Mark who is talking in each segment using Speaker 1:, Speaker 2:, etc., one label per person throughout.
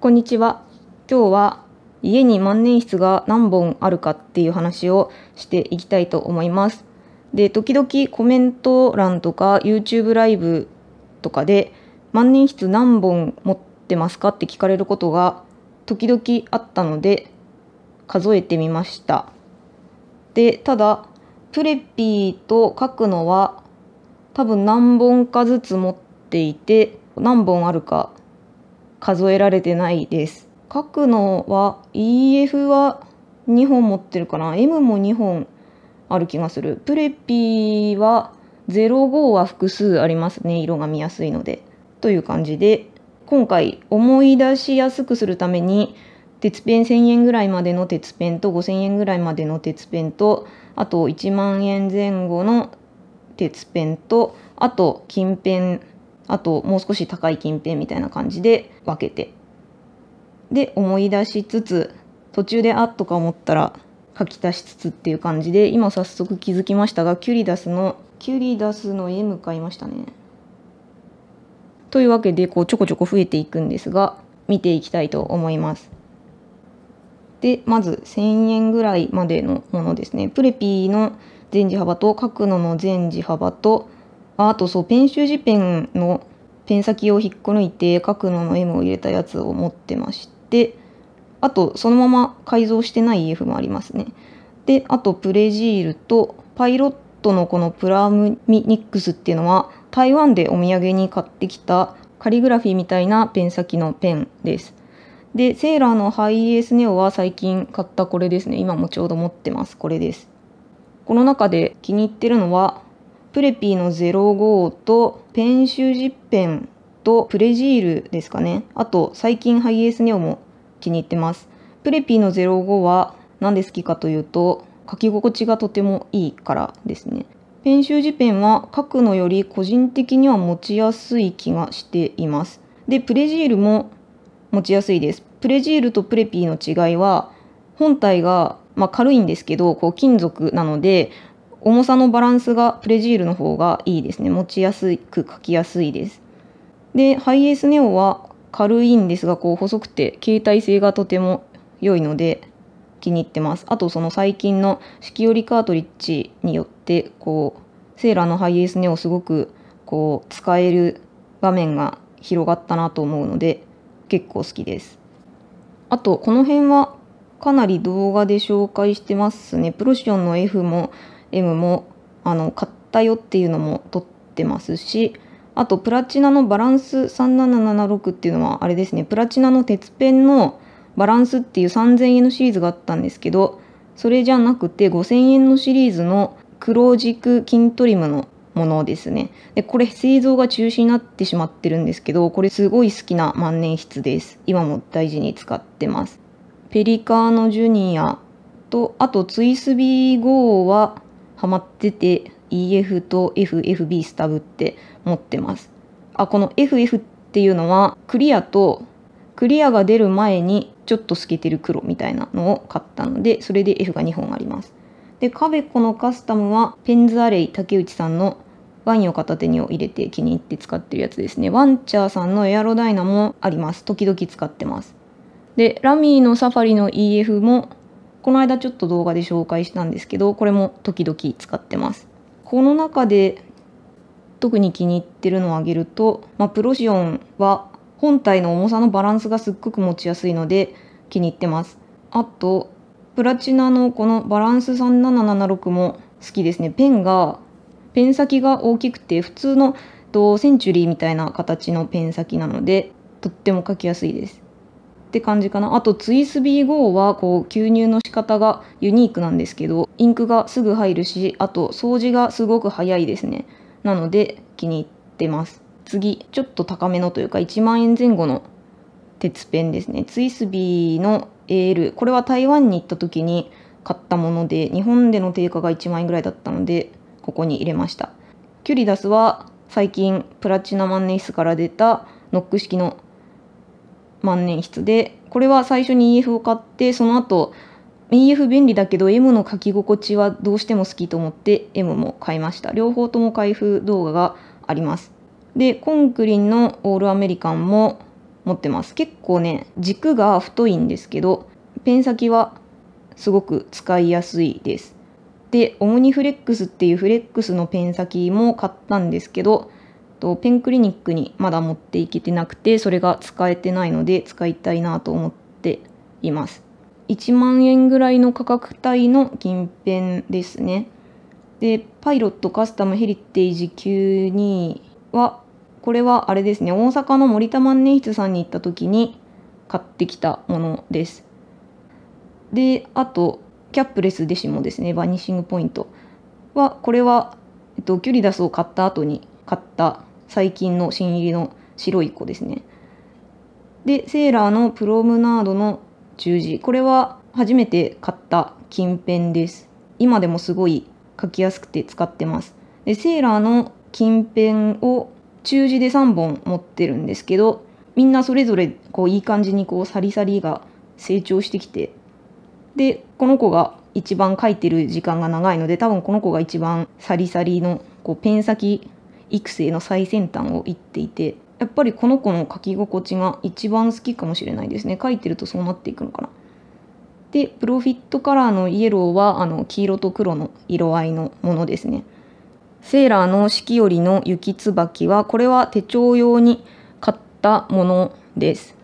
Speaker 1: こんにちは。今日は家に万年筆が何本あるかっていう話をしていきたいと思います。で、時々コメント欄とか YouTube ライブとかで万年筆何本持ってますかって聞かれることが時々あったので数えてみました。で、ただプレピーと書くのは多分何本かずつ持っていて何本あるか数えられてないです。書くのは EF は2本持ってるかな？M も2本ある気がする。プレピーは05は複数ありますね。色が見やすいので。という感じで今回思い出しやすくするために鉄ペン1000円ぐらいまでの鉄ペンと5000円ぐらいまでの鉄ペンとあと1万円前後の鉄ペンとあと金ペンあともう少し高い金ペンみたいな感じで分けてで思い出しつつ途中であっとか思ったら書き足しつつっていう感じで今早速気づきましたがキュリダスのキュリダスの M 買いましたね。というわけでこうちょこちょこ増えていくんですが見ていきたいと思います。でまず1000円ぐらいまでのものですね。プレピーの全字幅と書くのの全字幅とあとそうペン習字ペンのペン先を引っこ抜いて書くのの M を入れたやつを持ってましてあとそのまま改造してない EF もありますね。であとプレジールとパイロットのこのプラムミニックスっていうのは台湾でお土産に買ってきたカリグラフィーみたいなペン先のペンです。でセーラーのハイエースネオは最近買ったこれですね。今もちょうど持ってます。これです。この中で気に入ってるのはプレピーの05とペン習字ペンとプレジールですかね。あと最近ハイエースネオも気に入ってます。プレピーの05は何で好きかというと書き心地がとてもいいからですね。ペン習字ペンは書くのより個人的には持ちやすい気がしています。で、プレジールも持ちやすいです。プレジールとプレピーの違いは本体がまあ、軽いんですけどこう金属なので重さのバランスがプレジールの方がいいですね。持ちやすく書きやすいです。でハイエースネオは軽いんですがこう細くて携帯性がとても良いので気に入ってます。あとその最近の式折カートリッジによってこうセーラーのハイエースネオすごくこう使える場面が広がったなと思うので結構好きです。あとこの辺はかなり動画で紹介してますね。プロシオンの F も M もあの買ったよっていうのも取ってますしあとプラチナのバランス3776っていうのはあれですね。プラチナの鉄ペンのバランスっていう3000円のシリーズがあったんですけどそれじゃなくて5000円のシリーズの黒軸金トリムのものですね。でこれ製造が中止になってしまってるんですけどこれすごい好きな万年筆です。今も大事に使ってます。ペリカーノジュニアとあとツイスビー号はハマってて EF と FFB スタブって持ってます。あ、この FF っていうのはクリアとクリアが出る前にちょっと透けてる黒みたいなのを買ったのでそれで F が2本あります。で、カベコのカスタムはペンズアレイ竹内さんのワインを片手にを入れて気に入って使ってるやつですね。ワンチャーさんのエアロダイナもあります。時々使ってます。で、ラミーのサファリの EF もこの間ちょっと動画で紹介したんですけどこれも時々使ってます。この中で特に気に入ってるのを挙げると、まあ、プロシオンは本体の重さのバランスがすっごく持ちやすいので気に入ってます。あとプラチナのこのバランス3776も好きですね。ペンがペン先が大きくて普通のセンチュリーみたいな形のペン先なのでとっても書きやすいです。って感じかな。あとツイスビー GO はこう吸入の仕方がユニークなんですけどインクがすぐ入るしあと掃除がすごく早いですね。なので気に入ってます。次ちょっと高めのというか1万円前後の鉄ペンですね。ツイスビーの AL これは台湾に行った時に買ったもので日本での定価が1万円ぐらいだったのでここに入れました。キュリダスは最近プラチナ万年筆から出たノック式の万年筆でこれは最初に EF を買ってその後 EF 便利だけど M の書き心地はどうしても好きと思って M も買いました。両方とも開封動画があります。でコンクリンのオールアメリカンも持ってます。結構ね軸が太いんですけどペン先はすごく使いやすいです。でオムニフレックスっていうフレックスのペン先も買ったんですけどとペンクリニックにまだ持っていけてなくてそれが使えてないので使いたいなと思っています。1万円ぐらいの価格帯の金ペンですね。でパイロットカスタムヘリテージ92はこれはあれですね。大阪の森田万年筆さんに行った時に買ってきたものです。であとキャップレスデシモですね。バニッシングポイントはこれは、えっと、キュリダスを買った後に買った最近の新入りの白い子ですね。でセーラーのプロムナードの十字。これは初めて買った金ペンです。今でもすごい書きやすくて使ってます。でセーラーの金ペンを中字で3本持ってるんですけどみんなそれぞれこういい感じにこうサリサリが成長してきてでこの子が一番書いてる時間が長いので多分この子が一番サリサリのこうペン先育成の最先端をいっていてやっぱりこの子の書き心地が一番好きかもしれないですね。書いてるとそうなっていくのかな。でプロフィットカラーのイエローはあの黄色と黒の色合いのものですね。セーラーの四季折の雪椿はこれは手帳用に買ったものです。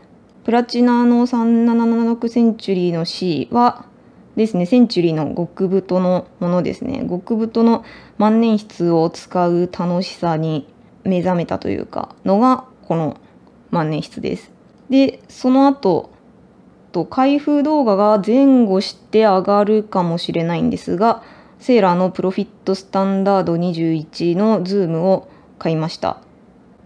Speaker 1: プラチナの3776センチュリーの C はですね、センチュリーの極太のものですね。極太の万年筆を使う楽しさに目覚めたというか、のがこの万年筆です。で、その後、と開封動画が前後して上がるかもしれないんですが、セーラーのプロフィットスタンダード21のズームを買いました。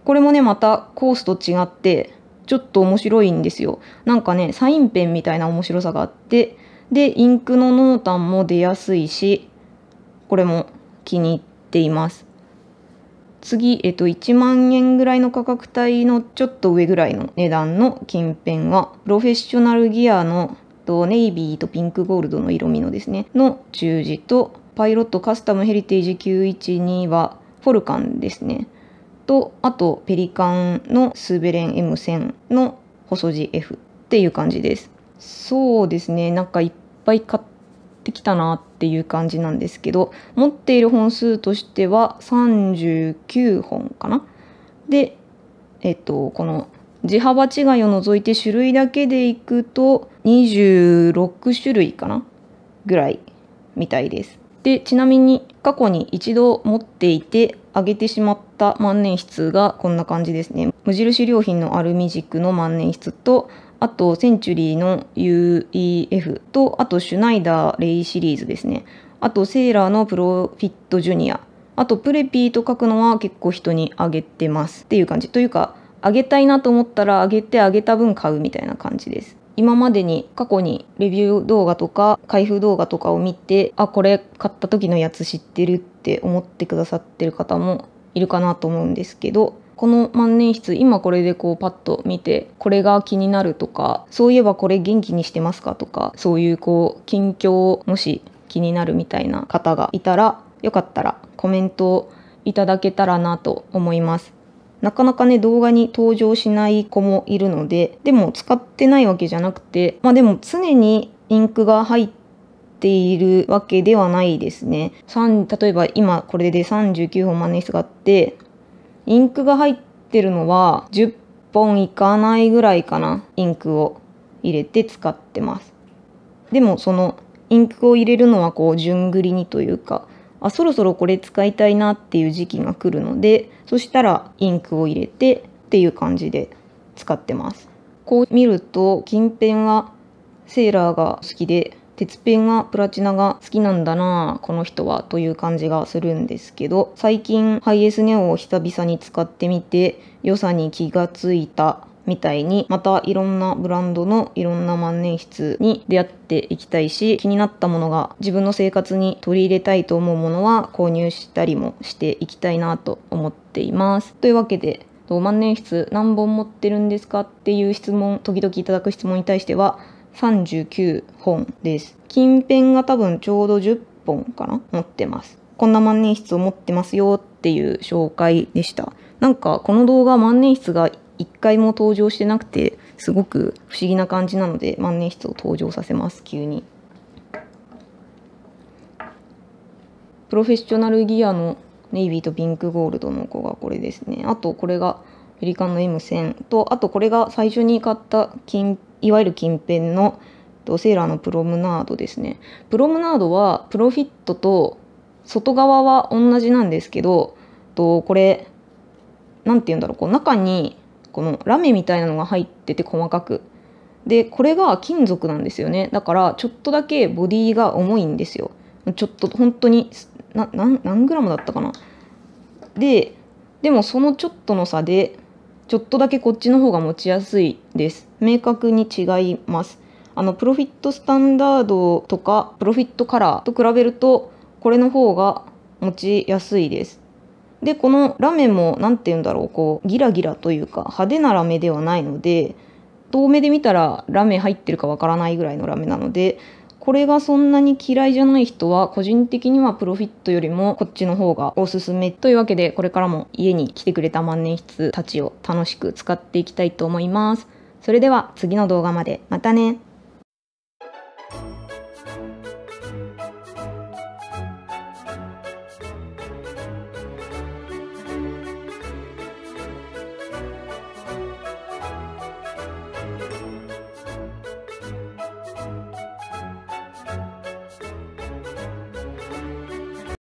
Speaker 1: これもね、またコースと違って、ちょっと面白いんですよ。なんかね、サインペンみたいな面白さがあって、で、インクの濃淡も出やすいし、これも気に入っています。次、えっと、1万円ぐらいの価格帯のちょっと上ぐらいの値段の金ペンは、プロフェッショナルギアのとネイビーとピンクゴールドの色味のですね、の十字と、パイロットカスタムヘリテージ912はフォルカンですね。とあとペリカンのスーベレン M1000 の細字 F っていう感じですそうですねなんかいっぱい買ってきたなっていう感じなんですけど持っている本数としては39本かな。でえっとこの字幅違いを除いて種類だけでいくと26種類かなぐらいみたいです。でちなみに過去に一度持っていて上げてしまった万年筆がこんな感じですね。無印良品のアルミ軸の万年筆とあとセンチュリーの UEF とあとシュナイダーレイシリーズですね。あとセーラーのプロフィットジュニア。あとプレピーと書くのは結構人にあげてます。っていう感じ。というかあげたいなと思ったらあげてあげた分買うみたいな感じです。今までに過去にレビュー動画とか開封動画とかを見てあこれ買った時のやつ知ってるって思ってくださってる方もいるかなと思うんですけどこの万年筆今これでこうパッと見てこれが気になるとかそういえばこれ元気にしてますかとかそういうこう近況もし気になるみたいな方がいたらよかったらコメントをいただけたらなと思います。なかなかね動画に登場しない子もいるのででも使ってないわけじゃなくてまあでも常にインクが入っているわけではないですね。例えば今これで39本万年筆があってインクが入ってるのは10本いかないぐらいかなインクを入れて使ってます。でもそのインクを入れるのはこう順繰りにというかあそろそろこれ使いたいなっていう時期が来るのでそしたらインクを入れてっていう感じで使ってます。こう見ると金ペンはセーラーが好きで鉄ペンはプラチナが好きなんだなこの人はという感じがするんですけど最近ハイエースネオを久々に使ってみて良さに気がついたみたいにまたいろんなブランドのいろんな万年筆に出会っていきたいし気になったものが自分の生活に取り入れたいと思うものは購入したりもしていきたいなと思っています。というわけで万年筆何本持ってるんですかっていう質問時々いただく質問に対しては39本です。金ペンが多分ちょうど10本かな？持ってます。こんな万年筆を持ってますよっていう紹介でした。なんかこの動画万年筆が一回も登場してなくてすごく不思議な感じなので万年筆を登場させます急に。プロフェッショナルギアのネイビーとピンクゴールドの子がこれですねあとこれがペリカンの M1000 とあとこれが最初に買った金いわゆる金ペンのセーラーのプロムナードですねプロムナードはプロフィットと外側は同じなんですけどとこれ何て言うんだろうこう中にこのラメみたいなのが入ってて細かく。でこれが金属なんですよね。だからちょっとだけボディが重いんですよ。ちょっと本当にな何何グラムだったかな。ででもそのちょっとの差でちょっとだけこっちの方が持ちやすいです。明確に違います。あのプロフィットスタンダードとかプロフィットカラーと比べるとこれの方が持ちやすいです。でこのラメも何て言うんだろうこうギラギラというか派手なラメではないので遠目で見たらラメ入ってるかわからないぐらいのラメなのでこれがそんなに嫌いじゃない人は個人的にはプロフィットよりもこっちの方がおすすめというわけでこれからも家に来てくれた万年筆たちを楽しく使っていきたいと思います。それでは次の動画までまたね